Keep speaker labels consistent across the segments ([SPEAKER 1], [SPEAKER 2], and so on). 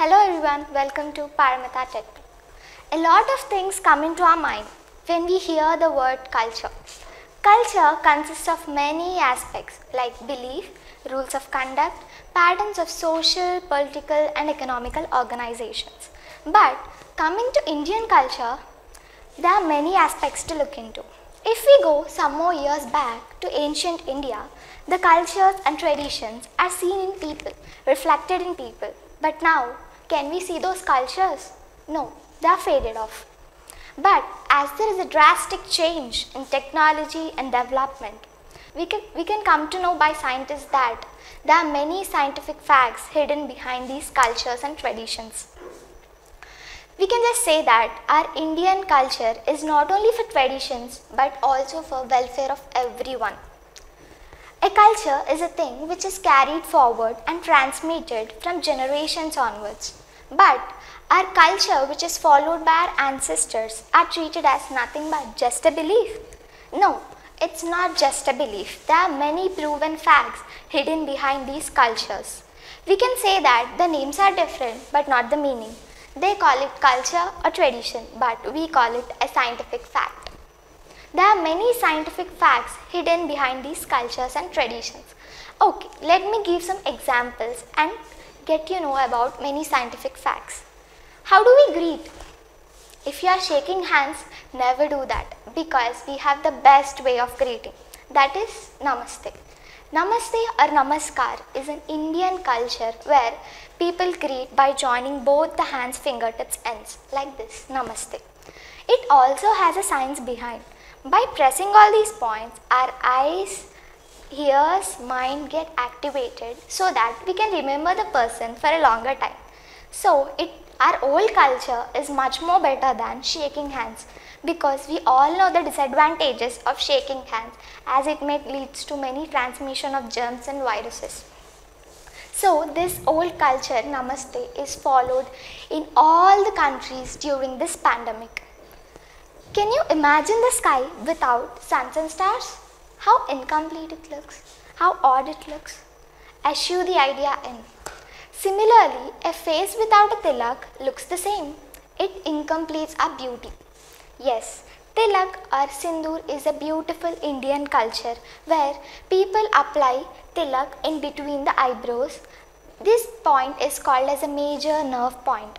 [SPEAKER 1] Hello everyone, welcome to Paramita Tech. A lot of things come into our mind when we hear the word culture. Culture consists of many aspects like belief, rules of conduct, patterns of social, political and economical organizations. But coming to Indian culture, there are many aspects to look into. If we go some more years back to ancient India, the cultures and traditions are seen in people, reflected in people. But now, can we see those cultures? No, they are faded off. But as there is a drastic change in technology and development, we can, we can come to know by scientists that there are many scientific facts hidden behind these cultures and traditions. We can just say that our Indian culture is not only for traditions but also for welfare of everyone. A culture is a thing which is carried forward and transmitted from generations onwards. But our culture which is followed by our ancestors are treated as nothing but just a belief. No, it's not just a belief. There are many proven facts hidden behind these cultures. We can say that the names are different but not the meaning. They call it culture or tradition but we call it a scientific fact. There are many scientific facts hidden behind these cultures and traditions. Okay, let me give some examples and get you know about many scientific facts. How do we greet? If you are shaking hands, never do that because we have the best way of greeting. That is Namaste. Namaste or Namaskar is an Indian culture where people greet by joining both the hands fingertips ends like this Namaste. It also has a science behind. By pressing all these points, our eyes, ears, mind get activated so that we can remember the person for a longer time. So, it, our old culture is much more better than shaking hands because we all know the disadvantages of shaking hands as it may leads to many transmission of germs and viruses. So this old culture namaste is followed in all the countries during this pandemic. Can you imagine the sky without suns and stars? How incomplete it looks, how odd it looks. Eschew the idea in. Similarly, a face without a tilak looks the same. It incompletes our beauty. Yes, tilak or sindoor is a beautiful Indian culture where people apply tilak in between the eyebrows. This point is called as a major nerve point.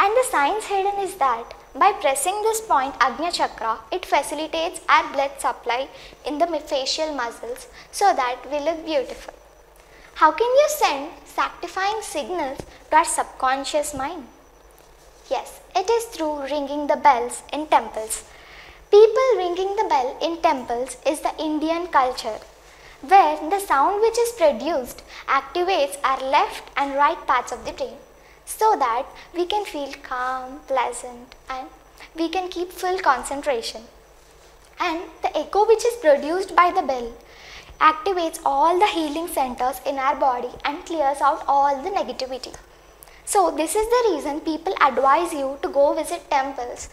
[SPEAKER 1] And the science hidden is that by pressing this point Agnya Chakra, it facilitates our blood supply in the facial muscles so that we look beautiful. How can you send sanctifying signals to our subconscious mind? Yes, it is through ringing the bells in temples. People ringing the bell in temples is the Indian culture where the sound which is produced activates our left and right parts of the brain so that we can feel calm, pleasant and we can keep full concentration. And the echo which is produced by the bell activates all the healing centers in our body and clears out all the negativity. So this is the reason people advise you to go visit temples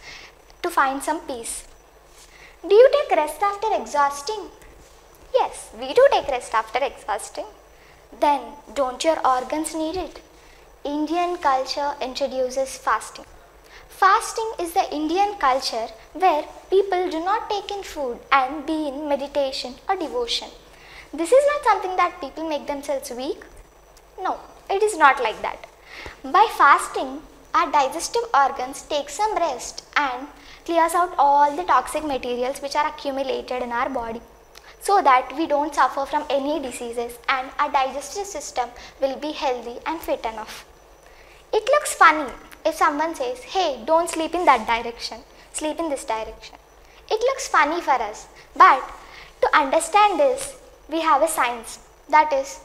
[SPEAKER 1] to find some peace. Do you take rest after exhausting? Yes, we do take rest after exhausting. Then don't your organs need it? Indian culture introduces fasting. Fasting is the Indian culture where people do not take in food and be in meditation or devotion. This is not something that people make themselves weak. No, it is not like that. By fasting, our digestive organs take some rest and clears out all the toxic materials which are accumulated in our body so that we don't suffer from any diseases and our digestive system will be healthy and fit enough. It looks funny if someone says, hey, don't sleep in that direction, sleep in this direction. It looks funny for us, but to understand this, we have a science. That is,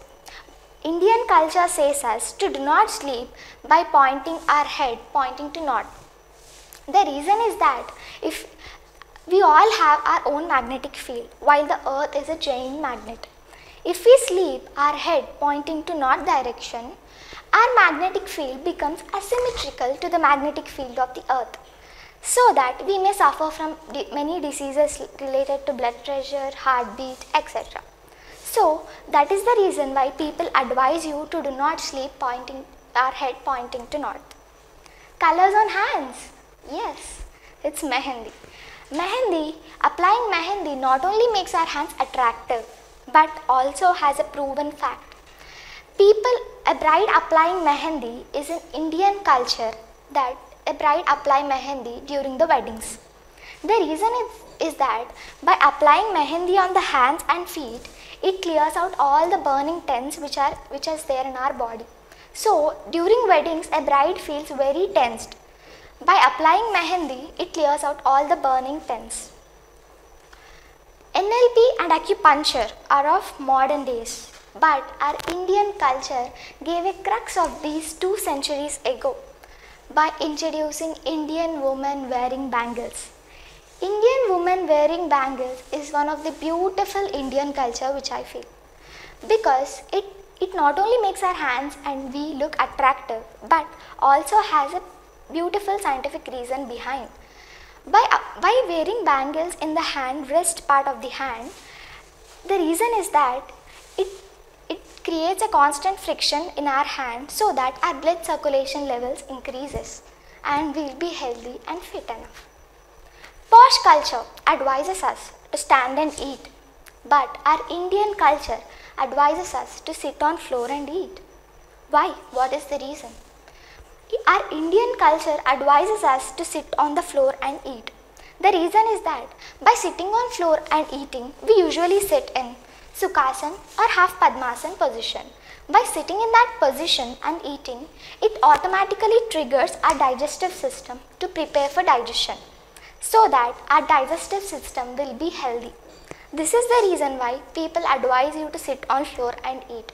[SPEAKER 1] Indian culture says us to do not sleep by pointing our head, pointing to north. The reason is that if we all have our own magnetic field while the earth is a giant magnet. If we sleep our head pointing to north direction, our magnetic field becomes asymmetrical to the magnetic field of the earth so that we may suffer from many diseases related to blood pressure, heartbeat, etc. So that is the reason why people advise you to do not sleep pointing our head pointing to north. Colors on hands. Yes, it's mehendi. Mehendi, applying mehendi not only makes our hands attractive but also has a proven fact. People, a bride applying mehendi is an Indian culture that a bride apply mehendi during the weddings. The reason is, is that by applying mehendi on the hands and feet, it clears out all the burning tense which are which is there in our body. So during weddings, a bride feels very tensed by applying mehendi, it clears out all the burning tense. NLP and acupuncture are of modern days, but our Indian culture gave a crux of these two centuries ago by introducing Indian women wearing bangles. Indian women wearing bangles is one of the beautiful Indian culture which I feel because it, it not only makes our hands and we look attractive but also has a beautiful scientific reason behind. By, uh, by wearing bangles in the hand, wrist part of the hand, the reason is that it, it creates a constant friction in our hand so that our blood circulation levels increases and we'll be healthy and fit enough. Posh culture advises us to stand and eat, but our Indian culture advises us to sit on floor and eat. Why? What is the reason? Our Indian culture advises us to sit on the floor and eat. The reason is that by sitting on floor and eating, we usually sit in Sukhasana or half Padmasana position. By sitting in that position and eating, it automatically triggers our digestive system to prepare for digestion so that our digestive system will be healthy. This is the reason why people advise you to sit on floor and eat.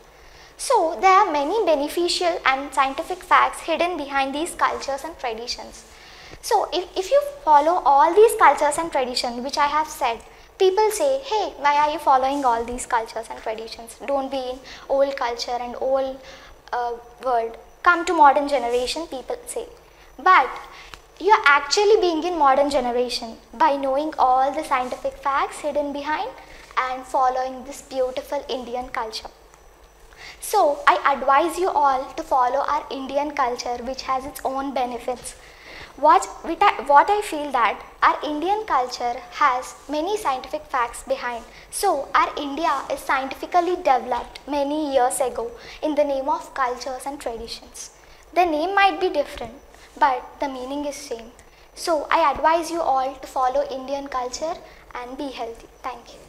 [SPEAKER 1] So there are many beneficial and scientific facts hidden behind these cultures and traditions. So if, if you follow all these cultures and traditions which I have said, people say, hey, why are you following all these cultures and traditions? Don't be in old culture and old uh, world. Come to modern generation, people say. But you are actually being in modern generation by knowing all the scientific facts hidden behind and following this beautiful Indian culture. So I advise you all to follow our Indian culture which has its own benefits. What, what I feel that our Indian culture has many scientific facts behind. So our India is scientifically developed many years ago in the name of cultures and traditions. The name might be different but the meaning is same. So I advise you all to follow Indian culture and be healthy. Thank you.